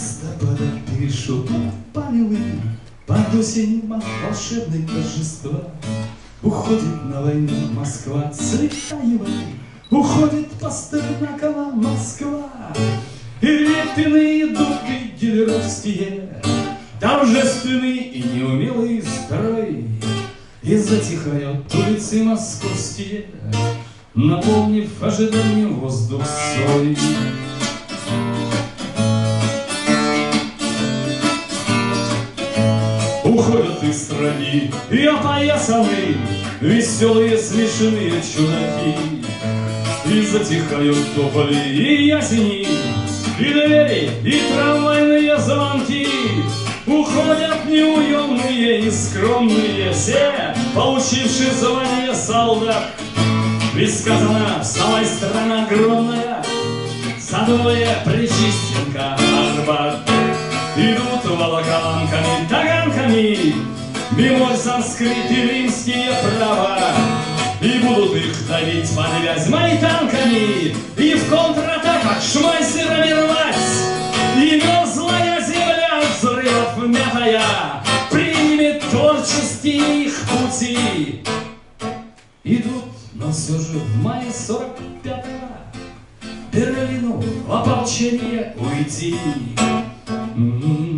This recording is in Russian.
листопада перешел полевые Под осень волшебные торжества. Уходит на войну Москва Цветаева Уходит Пастернакова Москва. И репины и гелеровские Торжественный и неумелый строй. И затихают улицы московские Наполнив ожиданием воздух свой Из страны и опоясаны Веселые смешные чудаки И затихают тополи и ясени И двери, и трамвайные звонки Уходят неуемные и скромные все Получившие звание солдат. Ведь сказано, самая страна огромная Садовая Причистенка, Арбат Идут волоколамками, таганками Бемоль, санскрит римские права. И будут их давить под Вязьмой танками И в контратаках шмайсерами рвать И мерзлая земля взрывов мятая Примет творческие их пути. Идут, но все же в мае сорок пятого. Берлину в ополчение уйти. Mm-hmm.